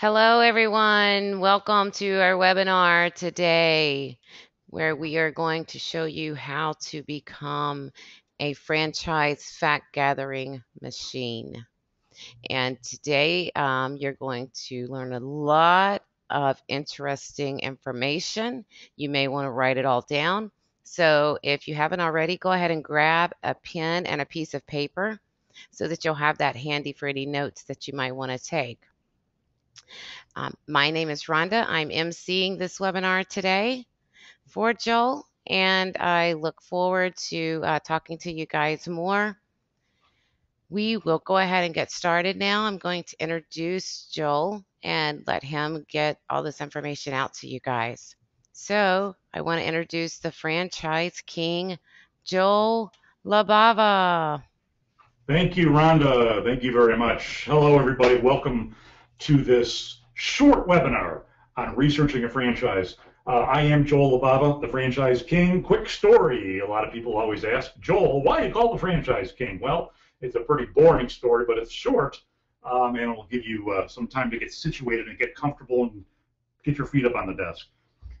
Hello, everyone. Welcome to our webinar today, where we are going to show you how to become a franchise fact gathering machine. And today um, you're going to learn a lot of interesting information. You may want to write it all down. So if you haven't already, go ahead and grab a pen and a piece of paper so that you'll have that handy for any notes that you might want to take. Um, my name is Rhonda. I'm emceeing this webinar today for Joel, and I look forward to uh, talking to you guys more. We will go ahead and get started now. I'm going to introduce Joel and let him get all this information out to you guys. So I want to introduce the franchise king, Joel Libava. Thank you, Rhonda. Thank you very much. Hello, everybody. Welcome to this short webinar on researching a franchise. Uh, I am Joel Libava, the franchise king. Quick story. A lot of people always ask, Joel, why are you called the franchise king? Well, it's a pretty boring story, but it's short, um, and it'll give you uh, some time to get situated and get comfortable and get your feet up on the desk.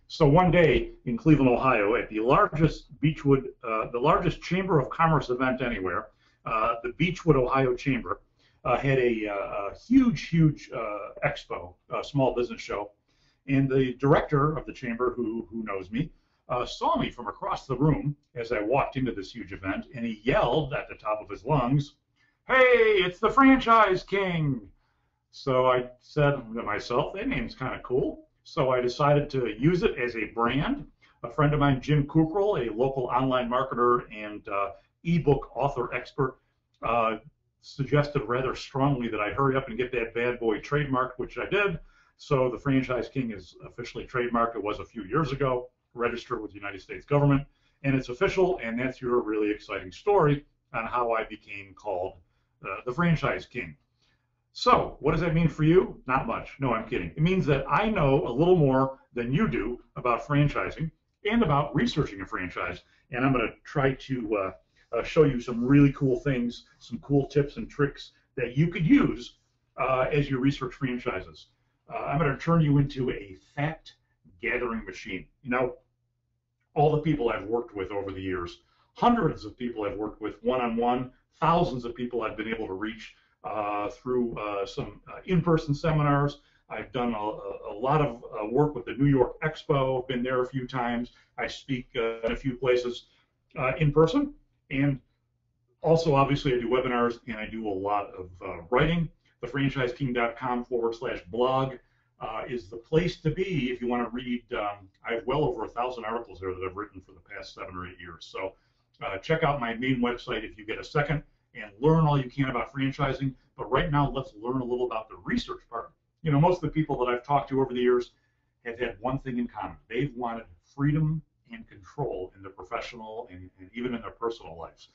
So one day in Cleveland, Ohio, at the largest Beachwood, uh, the largest Chamber of Commerce event anywhere, uh, the Beachwood, Ohio Chamber, had a, uh, a, huge, huge uh, expo, a small business show, and the director of the chamber, who who knows me, uh, saw me from across the room as I walked into this huge event, and he yelled at the top of his lungs, "Hey, it's the franchise king!" So I said to myself, "That name's kind of cool." So I decided to use it as a brand. A friend of mine, Jim Kukral, a local online marketer and uh, ebook author expert, uh, suggested rather strongly that I hurry up and get that bad boy trademarked, which I did. So the Franchise King is officially trademarked. It was a few years ago, registered with the United States government, and it's official. And that's your really exciting story on how I became called uh, the Franchise King. So, what does that mean for you? Not much. No, I'm kidding. It means that I know a little more than you do about franchising and about researching a franchise. And I'm going to try to uh, uh, show you some really cool things, some cool tips and tricks that you could use uh, as you research franchises. Uh, I'm going to turn you into a fact gathering machine. You know, all the people I've worked with over the years, hundreds of people I've worked with one on one, thousands of people I've been able to reach uh, through uh, some uh, in person seminars. I've done a, a lot of work with the New York Expo, been there a few times. I speak in a few places in person. And also, obviously, I do webinars and I do a lot of uh, writing. TheFranchiseKing.com forward slash blog uh, is the place to be if you want to read. Um, I have well over a thousand articles there that I've written for the past seven or eight years. So uh, check out my main website if you get a second and learn all you can about franchising. But right now, let's learn a little about the research part. You know, most of the people that I've talked to over the years have had one thing in common. They've wanted freedom and control in their professional and, and even in their personal lives.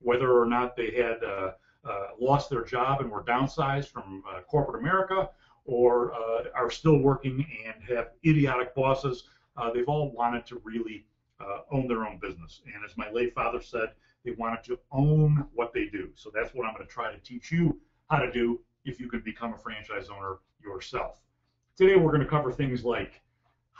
Whether or not they had uh, uh, lost their job and were downsized from uh, corporate America or uh, are still working and have idiotic bosses, uh, they've all wanted to really uh, own their own business. And as my late father said, they wanted to own what they do. So that's what I'm going to try to teach you how to do if you can become a franchise owner yourself. Today we're going to cover things like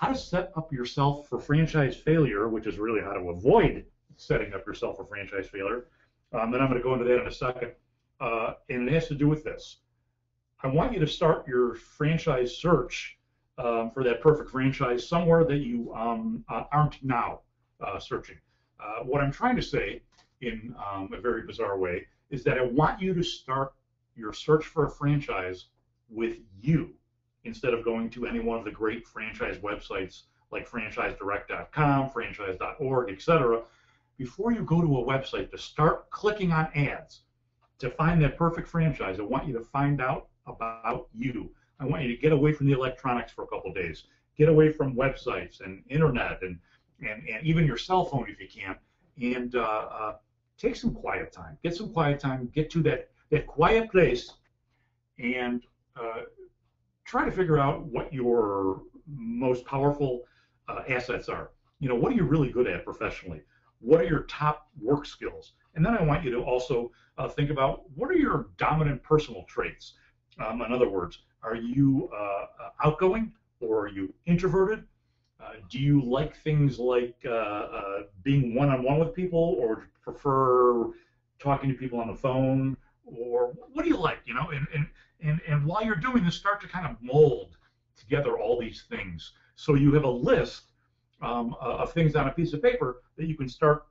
how to set up yourself for franchise failure, which is really how to avoid setting up yourself for franchise failure. Um, then I'm going to go into that in a second. Uh, and it has to do with this. I want you to start your franchise search um, for that perfect franchise somewhere that you um, uh, aren't now uh, searching. Uh, what I'm trying to say in um, a very bizarre way is that I want you to start your search for a franchise with you instead of going to any one of the great franchise websites like franchisedirect.com, franchise.org, etc. Before you go to a website to start clicking on ads to find that perfect franchise, I want you to find out about you. I want you to get away from the electronics for a couple days. Get away from websites and internet and, and, and even your cell phone if you can, and uh, uh, take some quiet time. Get some quiet time. Get to that, that quiet place and uh, try to figure out what your most powerful uh, assets are. You know, what are you really good at professionally? What are your top work skills? And then I want you to also uh, think about what are your dominant personal traits? Um, in other words, are you uh, outgoing or are you introverted? Uh, do you like things like uh, uh, being one-on-one with people, or prefer talking to people on the phone, or what do you like? You know, and and and, while you're doing this, start to kind of mold together all these things, so you have a list um, of things on a piece of paper that you can start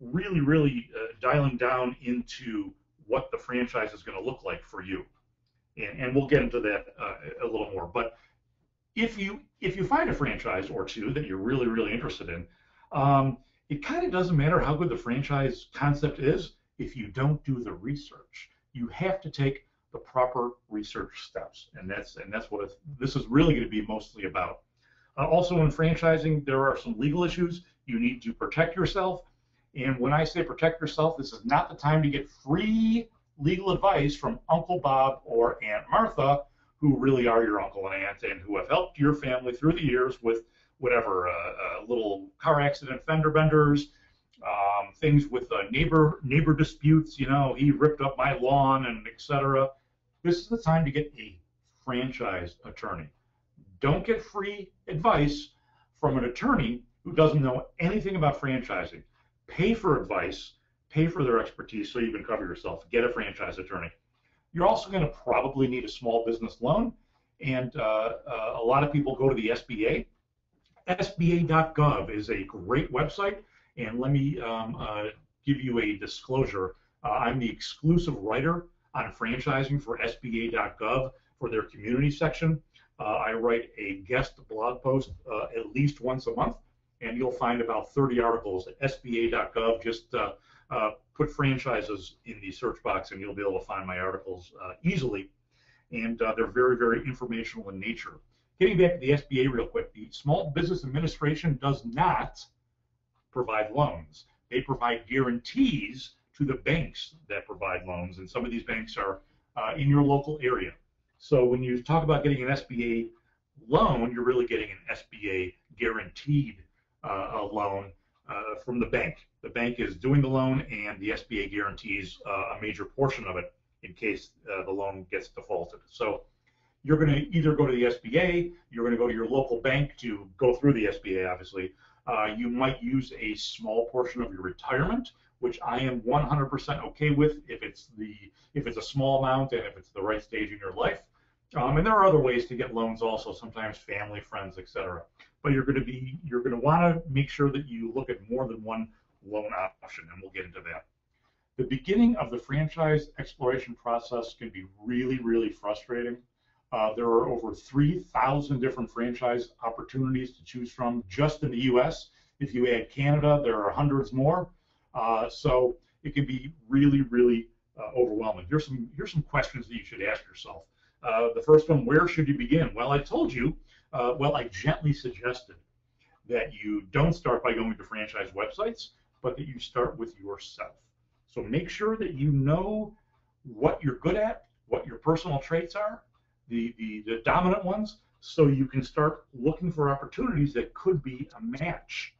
really, really uh, dialing down into what the franchise is going to look like for you. And, and we'll get into that uh, a little more. But if you if you find a franchise or two that you're really really interested in, um, it kind of doesn't matter how good the franchise concept is if you don't do the research. You have to take the proper research steps, and that's and that's what this is really going to be mostly about. Uh, also, in franchising, there are some legal issues. You need to protect yourself, and when I say protect yourself, this is not the time to get free legal advice from Uncle Bob or Aunt Martha who really are your uncle and aunt and who have helped your family through the years with whatever uh, uh, little car accident fender benders, um, things with uh, neighbor neighbor disputes. You know, he ripped up my lawn and etc. This is the time to get a franchise attorney. Don't get free advice from an attorney who doesn't know anything about franchising. Pay for advice, pay for their expertise so you can cover yourself. Get a franchise attorney. You're also going to probably need a small business loan, and uh, uh, a lot of people go to the SBA. SBA.gov is a great website, and let me um, uh, give you a disclosure. Uh, I'm the exclusive writer on franchising for SBA.gov for their community section. Uh, I write a guest blog post uh, at least once a month, and you'll find about 30 articles at SBA.gov. Just uh, put franchises in the search box and you'll be able to find my articles uh, easily. And uh, they're very, very informational in nature. Getting back to the SBA real quick, the Small Business Administration does not provide loans. They provide guarantees to the banks that provide loans, and some of these banks are uh, in your local area. So when you talk about getting an SBA loan, you're really getting an SBA guaranteed uh, loan uh, from the bank. The bank is doing the loan, and the SBA guarantees uh, a major portion of it in case uh, the loan gets defaulted. So you're going to either go to the SBA, you're going to go to your local bank to go through the SBA, obviously. Uh, you might use a small portion of your retirement, which I am 100% okay with if it's the if it's a small amount and if it's the right stage in your life. Um, and there are other ways to get loans also, sometimes family, friends, etc but you're going to be you're going to want to make sure that you look at more than one loan option, and we'll get into that. The beginning of the franchise exploration process can be really, really frustrating. Uh, there are over 3,000 different franchise opportunities to choose from just in the U.S. If you add Canada, there are hundreds more. Uh, so it can be really, really uh, overwhelming. Here's some here's some questions that you should ask yourself. Uh, the first one: Where should you begin? Well, I told you uh, well, I gently suggested that you don't start by going to franchise websites, but that you start with yourself. So make sure that you know what you're good at, what your personal traits are, the, the, the dominant ones, so you can start looking for opportunities that could be a match.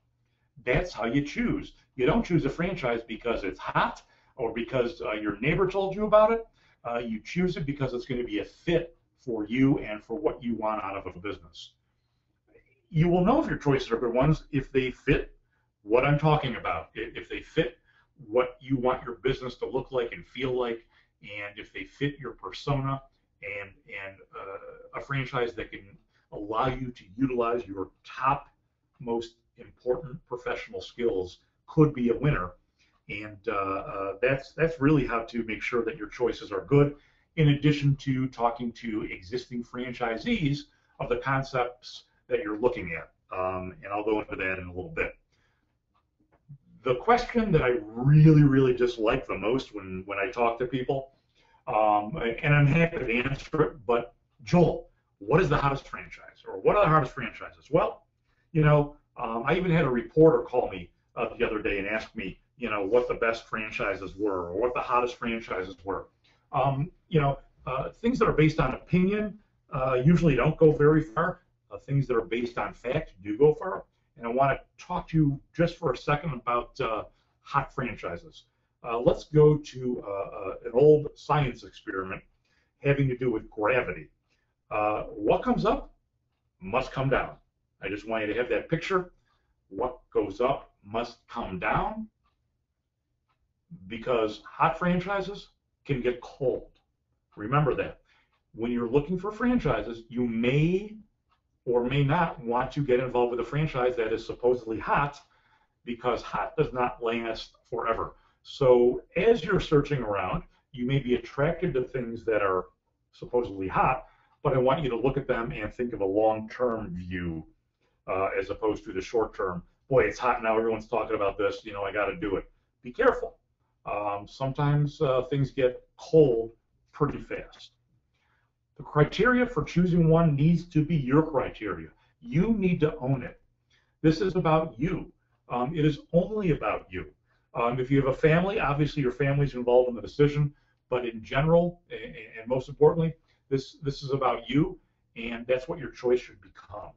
That's how you choose. You don't choose a franchise because it's hot or because uh, your neighbor told you about it. Uh, you choose it because it's going to be a fit for you and for what you want out of a business. You will know if your choices are good ones if they fit what I'm talking about, if they fit what you want your business to look like and feel like, and if they fit your persona and and uh, a franchise that can allow you to utilize your top most important professional skills could be a winner and uh, uh, that's that's really how to make sure that your choices are good in addition to talking to existing franchisees of the concepts that you're looking at. Um, and I'll go into that in a little bit. The question that I really, really dislike the most when, when I talk to people, um, and I'm happy to answer it, but Joel, what is the hottest franchise? Or what are the hottest franchises? Well, you know, um, I even had a reporter call me uh, the other day and asked me, you know, what the best franchises were or what the hottest franchises were. Um, you know, uh, things that are based on opinion uh, usually don't go very far. Uh, things that are based on fact do go far. And I want to talk to you just for a second about uh, hot franchises. Uh, let's go to an old science experiment having to do with gravity. What comes up must come down. I just want you to have that picture. What goes up must come down because hot franchises can get cold. Remember that. When you're looking for franchises, you may or may not want to get involved with a franchise that is supposedly hot because hot does not last forever. So as you're searching around, you may be attracted to things that are supposedly hot, but I want you to look at them and think of a long-term view uh, as opposed to the short-term. Boy, it's hot now. Everyone's talking about this. You know, I got to do it. Be careful. Um, sometimes uh, things get cold pretty fast. The criteria for choosing one needs to be your criteria. You need to own it. This is about you. Um, it is only about you. Um, if you have a family, obviously your family's involved in the decision, but in general, and, and most importantly, this this is about you, and that's what your choice should become.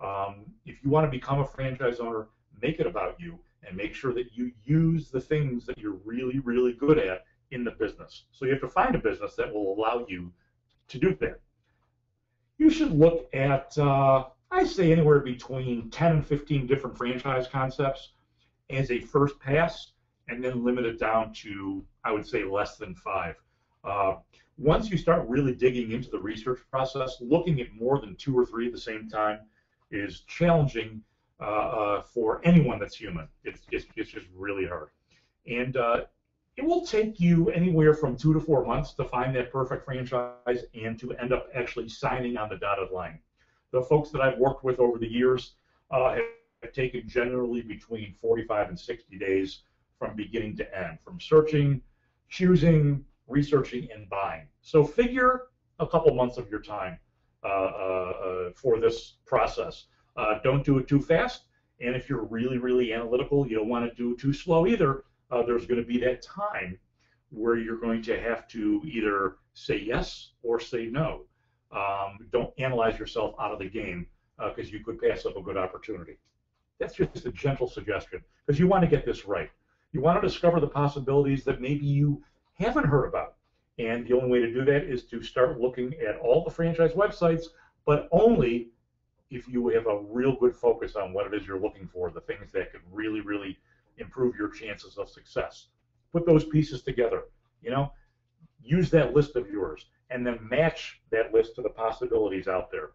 Um, if you want to become a franchise owner, make it about you and make sure that you use the things that you're really, really good at in the business. So you have to find a business that will allow you to do that. You should look at, uh, I say, anywhere between 10 and 15 different franchise concepts as a first pass, and then limit it down to, I would say, less than five. Uh, once you start really digging into the research process, looking at more than two or three at the same time is challenging uh, uh, for anyone that's human. It's, it's, it's just really hard. And uh, it will take you anywhere from two to four months to find that perfect franchise and to end up actually signing on the dotted line. The folks that I've worked with over the years uh, have taken generally between 45 and 60 days from beginning to end, from searching, choosing, researching, and buying. So figure a couple months of your time for this process. Uh, don't do it too fast. And if you're really, really analytical, you don't want to do it too slow either. Uh, there's going to be that time where you're going to have to either say yes or say no. Um, don't analyze yourself out of the game because uh, you could pass up a good opportunity. That's just a gentle suggestion because you want to get this right. You want to discover the possibilities that maybe you haven't heard about. And the only way to do that is to start looking at all the franchise websites, but only if you have a real good focus on what it is you're looking for, the things that could really, really improve your chances of success. Put those pieces together, you know, use that list of yours and then match that list to the possibilities out there.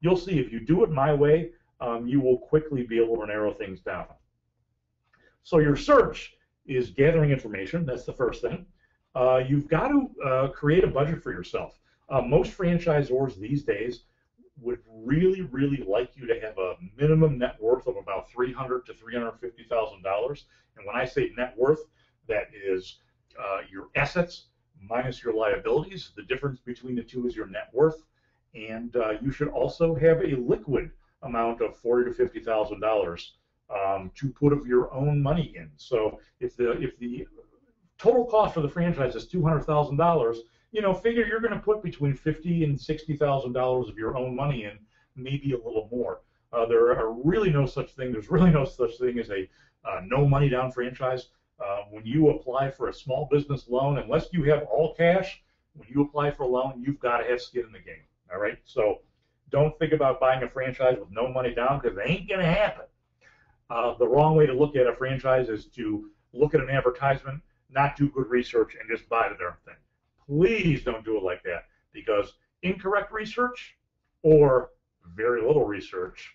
You'll see if you do it my way, um, you will quickly be able to narrow things down. So your search is gathering information. That's the first thing. Uh, you've got to uh, create a budget for yourself. Uh, most franchisors these days would really, really like you to have a minimum net worth of about three hundred to three hundred fifty thousand dollars. And when I say net worth, that is uh, your assets minus your liabilities. The difference between the two is your net worth. And uh, you should also have a liquid amount of forty to fifty thousand dollars um, to put of your own money in. So if the if the total cost for the franchise is two hundred thousand dollars you know, figure you're going to put between fifty and sixty thousand dollars of your own money in, maybe a little more. Uh, there are really no such thing. There's really no such thing as a uh, no money down franchise. Uh, when you apply for a small business loan, unless you have all cash, when you apply for a loan, you've got to have skin in the game. All right. So don't think about buying a franchise with no money down because it ain't going to happen. Uh, the wrong way to look at a franchise is to look at an advertisement, not do good research, and just buy the darn thing. Please don't do it like that because incorrect research or very little research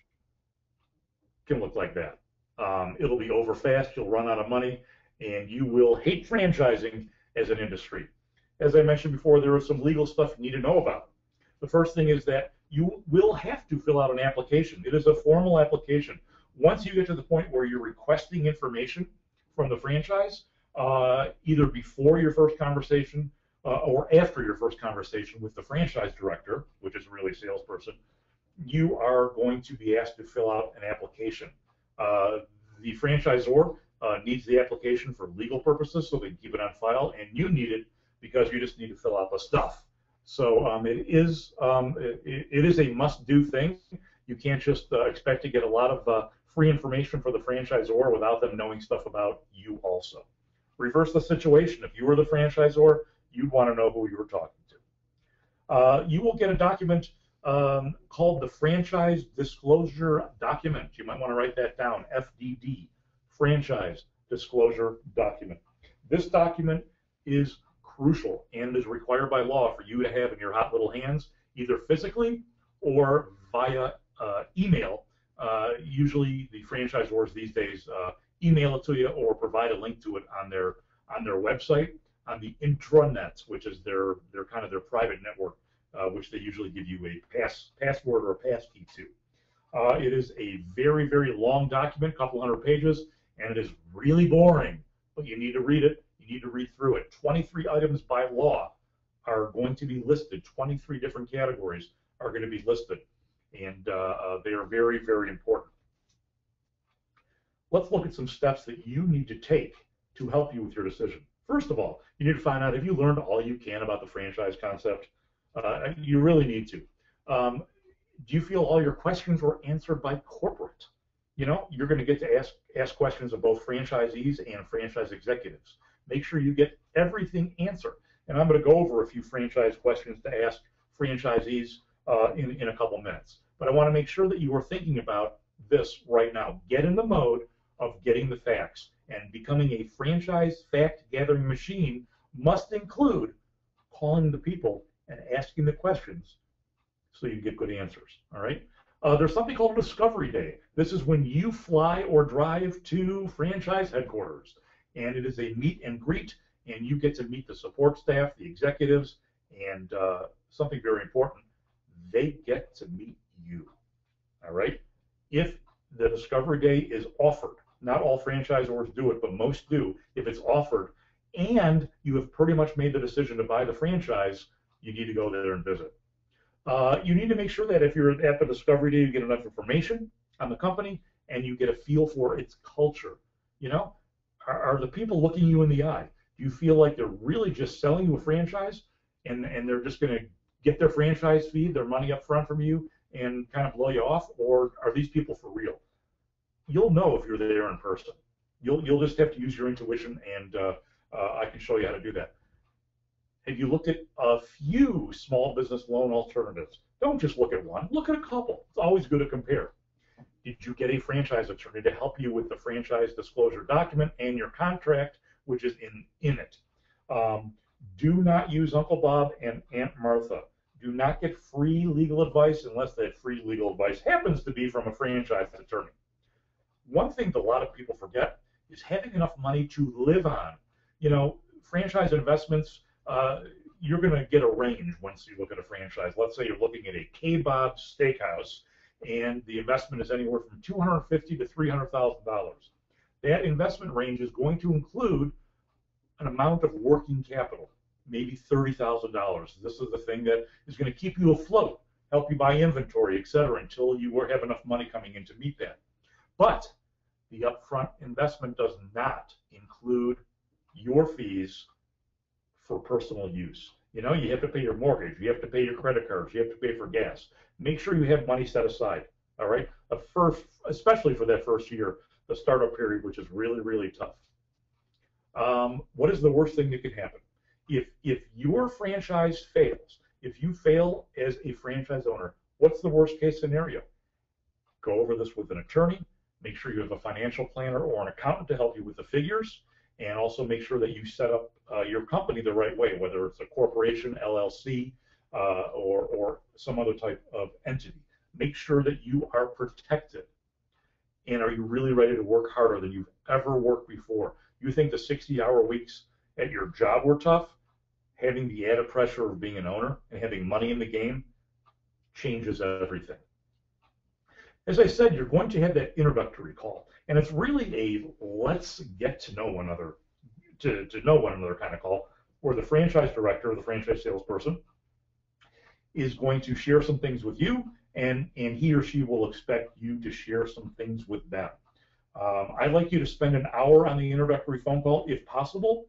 can look like that. Um, it'll be over fast, you'll run out of money, and you will hate franchising as an industry. As I mentioned before, there is some legal stuff you need to know about. The first thing is that you will have to fill out an application. It is a formal application. Once you get to the point where you're requesting information from the franchise, uh, either before your first conversation uh, or after your first conversation with the franchise director, which is really a salesperson, you are going to be asked to fill out an application. Uh, the franchisor uh, needs the application for legal purposes, so they can keep it on file, and you need it because you just need to fill out the stuff. So um, it is um, it, it is a must-do thing. You can't just uh, expect to get a lot of uh, free information for the franchisor without them knowing stuff about you also. Reverse the situation. If you were the franchisor, you'd want to know who you were talking to. uh, you will get a document um, called the Franchise Disclosure Document. You might want to write that down, FDD, Franchise Disclosure Document. This document is crucial and is required by law for you to have in your hot little hands, either physically or via uh, email. Uh, usually, the franchisors these days uh, email it to you or provide a link to it on their on their website on the intranets, which is their their kind of their private network, uh, which they usually give you a pass password or a passkey to. Uh, it is a very very long document, a couple hundred pages, and it is really boring. But you need to read it. You need to read through it. 23 items by law are going to be listed. 23 different categories are going to be listed, and uh, uh, they are very very important. Let's look at some steps that you need to take to help you with your decision. First of all, you need to find out if you learned all you can about the franchise concept. Uh, you really need to. Um, do you feel all your questions were answered by corporate? You know, you're going to get to ask ask questions of both franchisees and franchise executives. Make sure you get everything answered. And I'm going to go over a few franchise questions to ask franchisees uh, in, in a couple minutes. But I want to make sure that you are thinking about this right now. Get in the mode of getting the facts and becoming a franchise fact gathering machine must include calling the people and asking the questions so you get good answers. All right. Uh, there's something called discovery day. This is when you fly or drive to franchise headquarters, and it is a meet and greet, and you get to meet the support staff, the executives, and uh, something very important, they get to meet you. All right. If the discovery day is offered not all franchisors do it, but most do. If it's offered and you have pretty much made the decision to buy the franchise, you need to go there and visit. Uh, you need to make sure that if you're at the discovery day, you get enough information on the company and you get a feel for its culture. You know, are, are the people looking you in the eye? Do you feel like they're really just selling you a franchise and, and they're just going to get their franchise fee, their money up front from you, and kind of blow you off? Or are these people for real? You'll know if you're there in person. You'll you'll just have to use your intuition, and uh, uh, I can show you how to do that. Have you looked at a few small business loan alternatives? Don't just look at one. Look at a couple. It's always good to compare. Did you get a franchise attorney to help you with the franchise disclosure document and your contract, which is in in it? Um, do not use Uncle Bob and Aunt Martha. Do not get free legal advice unless that free legal advice happens to be from a franchise attorney one thing that a lot of people forget is having enough money to live on. You know, franchise investments, uh, you're going to get a range once you look at a franchise. Let's say you're looking at a K-Bob Steakhouse, and the investment is anywhere from 250 to 300 thousand dollars. That investment range is going to include an amount of working capital, maybe thirty thousand dollars. This is the thing that is going to keep you afloat, help you buy inventory, et cetera, until you have enough money coming in to meet that. But the upfront investment does not include your fees for personal use. You know, you have to pay your mortgage, you have to pay your credit cards, you have to pay for gas. Make sure you have money set aside. All right, a first, especially for that first year, the startup period, which is really, really tough. Um, what is the worst thing that could happen? If if your franchise fails, if you fail as a franchise owner, what's the worst case scenario? Go over this with an attorney Make sure you have a financial planner or an accountant to help you with the figures, and also make sure that you set up uh, your company the right way, whether it's a corporation, LLC, uh, or, or some other type of entity. Make sure that you are protected. And are you really ready to work harder than you've ever worked before? You think the 60 hour weeks at your job were tough? Having the added pressure of being an owner and having money in the game changes everything. As I said, you're going to have that introductory call, and it's really a let's get to know one another, to, to know one another kind of call, where the franchise director or the franchise salesperson is going to share some things with you, and, and he or she will expect you to share some things with them. Um, I'd like you to spend an hour on the introductory phone call if possible,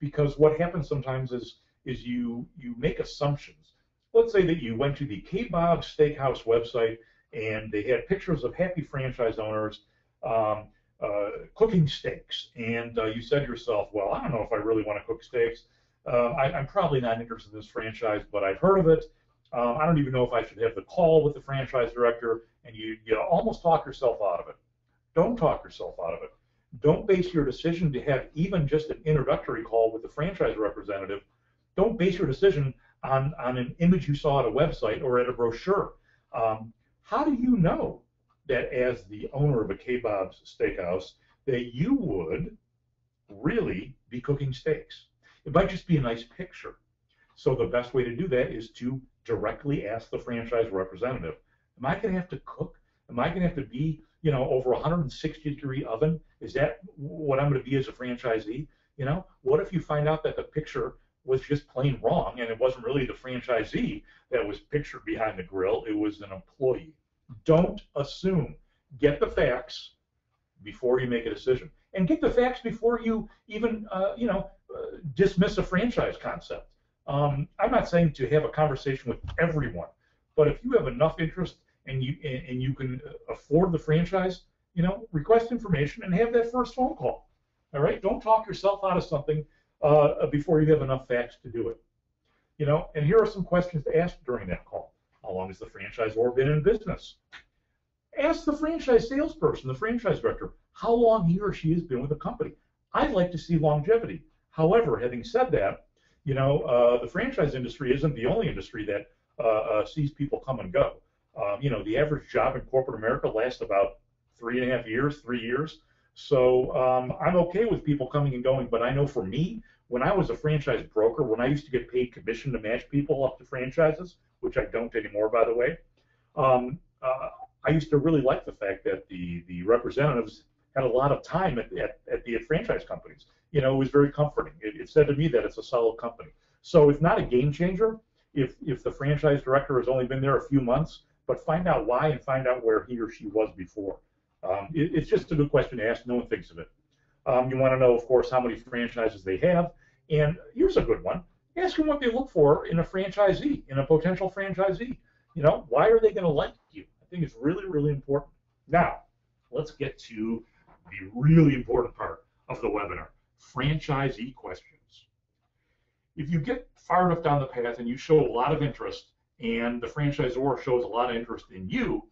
because what happens sometimes is is you you make assumptions. Let's say that you went to the K-Bob Steakhouse website and they had pictures of happy franchise owners um, uh, cooking steaks. And uh, you said to yourself, well, I don't know if I really want to cook steaks. uh, I, am probably not interested in this franchise, but I've heard of it. Um, I don't even know if I should have the call with the franchise director, and you, you almost talk yourself out of it. Don't talk yourself out of it. Don't base your decision to have even just an introductory call with the franchise representative. Don't base your decision on, on an image you saw at a website or at a brochure. Um, how do you know that as the owner of a K-Bob's Steakhouse that you would really be cooking steaks? It might just be a nice picture. So the best way to do that is to directly ask the franchise representative, am I going to have to cook? Am I going to have to be, you know, over 160 degree oven? Is that what I'm going to be as a franchisee? You know, what if you find out that the picture was just plain wrong and it wasn't really the franchisee that was pictured behind the grill, it was an employee. Don't assume. Get the facts before you make a decision. And get the facts before you even, uh, you know, dismiss a franchise concept. Um, I'm not saying to have a conversation with everyone, but if you have enough interest and you and, and you can afford the franchise, you know, request information and have that first phone call. All right, don't talk yourself out of something uh, before you have enough facts to do it. You know, and here are some questions to ask during that call. How long has the franchisor been in business? Ask the franchise salesperson, the franchise director, how long he or she has been with the company. I'd like to see longevity. However, having said that, you know, uh, the franchise industry isn't the only industry that uh, uh, sees people come and go. Um, you know, the average job in corporate America lasts about three and a half years, three years. So um, I'm okay with people coming and going, but I know for me, when I was a franchise broker, when I used to get paid commission to match people up to franchises, which I don't anymore, by the way, um, uh, I used to really like the fact that the the representatives had a lot of time at, at, at the franchise companies you know, it was very comforting. It, it said to me that it's a solid company. So it's not a game changer if if the franchise director has only been there a few months, but find out why and find out where he or she was before. Um, it, it's just a good question to ask. No one thinks of it. Um, you want to know, of course, how many franchises they have. And here's a good one. Ask them what they look for in a franchisee, in a potential franchisee. You know, why are they going to like you? I think it's really, really important. Now, let's get to the really important part of the webinar franchisee questions. If you get far enough down the path and you show a lot of interest and the franchisor shows a lot of interest in you,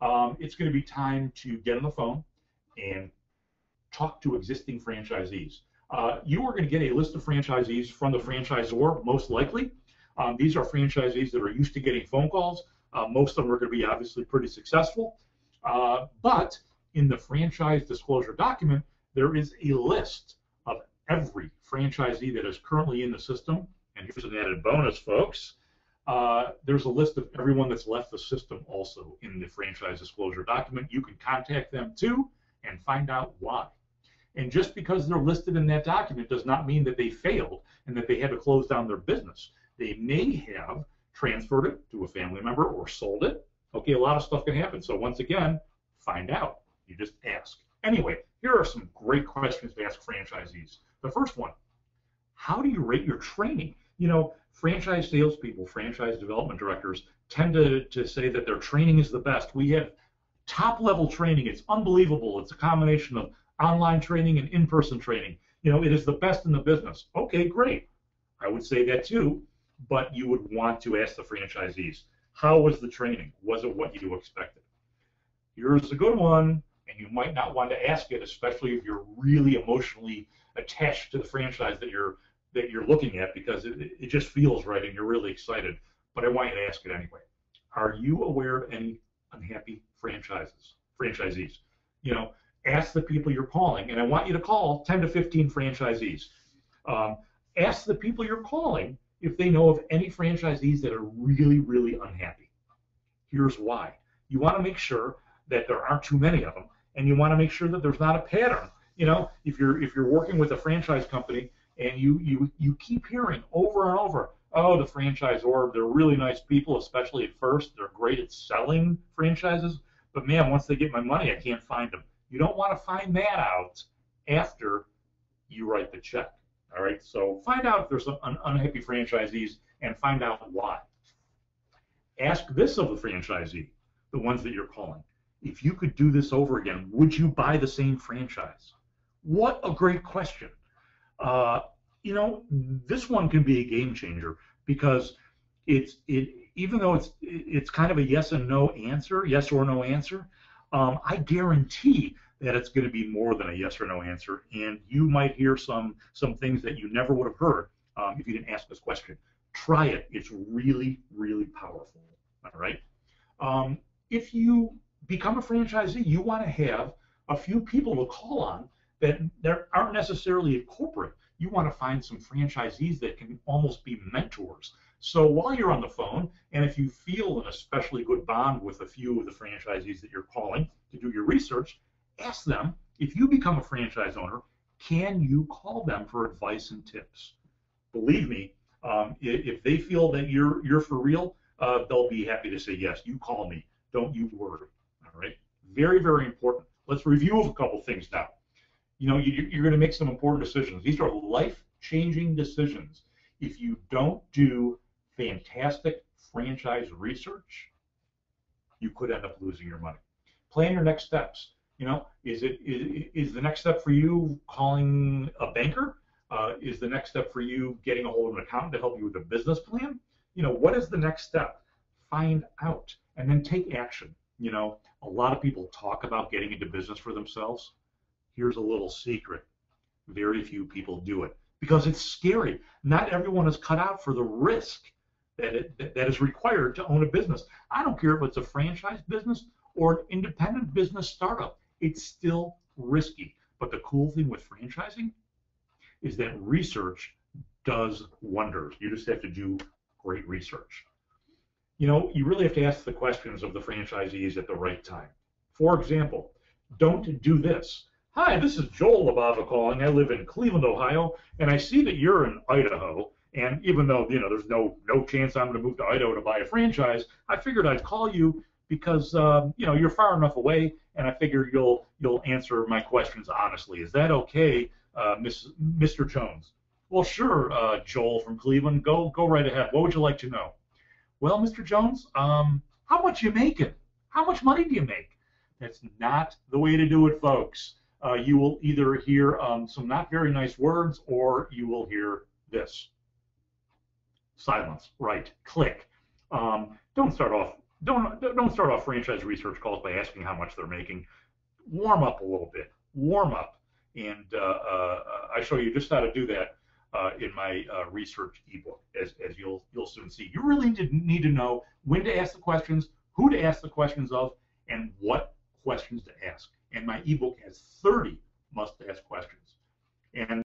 um, it's going to be time to get on the phone and talk to existing franchisees. Uh, you are going to get a list of franchisees from the franchisor, most likely. Um, these are franchisees that are used to getting phone calls. Uh, most of them are going to be obviously pretty successful. Uh, but in the franchise disclosure document, there is a list of every franchisee that is currently in the system. And here's an added bonus, folks. Uh, there's a list of everyone that's left the system also in the franchise disclosure document. You can contact them too and find out why. And just because they're listed in that document does not mean that they failed and that they had to close down their business. They may have transferred it to a family member or sold it. Okay, a lot of stuff can happen. So once again, find out. You just ask. Anyway, here are some great questions to ask franchisees. The first one, how do you rate your training? You know, franchise salespeople, franchise development directors tend to, to say that their training is the best. We have top level training. It's unbelievable. It's a combination of online training and in person training. You know, it is the best in the business. Okay, great. I would say that too, but you would want to ask the franchisees how was the training? Was it what you expected? Here's a good one, and you might not want to ask it, especially if you're really emotionally attached to the franchise that you're that you're looking at because it, it just feels right and you're really excited. But I want you to ask it anyway. Are you aware of any unhappy franchises, franchisees? You know, ask the people you're calling, and I want you to call 10 to 15 franchisees. Um, ask the people you're calling if they know of any franchisees that are really, really unhappy. Here's why. You want to make sure that there aren't too many of them, and you want to make sure that there's not a pattern you know, if you're if you're working with a franchise company and you you you keep hearing over and over, oh, the franchisor, they're really nice people, especially at first. They're great at selling franchises, but man, once they get my money, I can't find them. You don't want to find that out after you write the check. All right, so find out if there's some un- unhappy franchisees and find out why. Ask this of the franchisee, the ones that you're calling. If you could do this over again, would you buy the same franchise? What a great question. Uh, you know, this one can be a game changer because it's it even though it's it's kind of a yes and no answer, yes or no answer. Um, I guarantee that it's going to be more than a yes or no answer, and you might hear some some things that you never would have heard um, if you didn't ask this question. Try it; it's really really powerful. All right. Um, if you become a franchisee, you want to have a few people to call on that, that aren't necessarily a corporate. You want to find some franchisees that can almost be mentors. So while you're on the phone, and if you feel an especially good bond with a few of the franchisees that you're calling to do your research, ask them if you become a franchise owner, can you call them for advice and tips? Believe me, um, if they feel that you're you're for real, uh, they'll be happy to say yes. You call me. Don't you worry. All right. Very very important. Let's review a couple things now. You know, you, you're going to make some important decisions. These are life-changing decisions. If you don't do fantastic franchise research, you could end up losing your money. Plan your next steps. You know, is it is, is the next step for you calling a banker? Uh, is the next step for you getting a hold of an accountant to help you with a business plan? You know, what is the next step? Find out and then take action. You know, a lot of people talk about getting into business for themselves. Here's a little secret. Very few people do it because it's scary. Not everyone is cut out for the risk that, it, that is required to own a business. I don't care if it's a franchise business or an independent business startup. It's still risky. But the cool thing with franchising is that research does wonders. You just have to do great research. You know, you really have to ask the questions of the franchisees at the right time. For example, don't do this. Hi, this is Joel Libava calling. I live in Cleveland, Ohio, and I see that you're in Idaho. And even though you know there's no no chance I'm going to move to Idaho to buy a franchise, I figured I'd call you because um, you know you're far enough away, and I figure you'll you'll answer my questions honestly. Is that okay, uh, Miss, Mr. Jones? Well, sure, uh, Joel from Cleveland. Go go right ahead. What would you like to know? Well, Mr. Jones, um, how much you making? How much money do you make? That's not the way to do it, folks. Uh, you will either hear um, some not very nice words or you will hear this. Silence. Right. Click. Um, don't start off. Don't don't start off franchise research calls by asking how much they're making. Warm up a little bit. Warm up, and uh, uh, I show you just how to do that uh, in my uh, research ebook, as, as you'll you'll soon see. You really need to know when to ask the questions, who to ask the questions of, and what questions to ask. And my ebook has 30 must-ask questions. And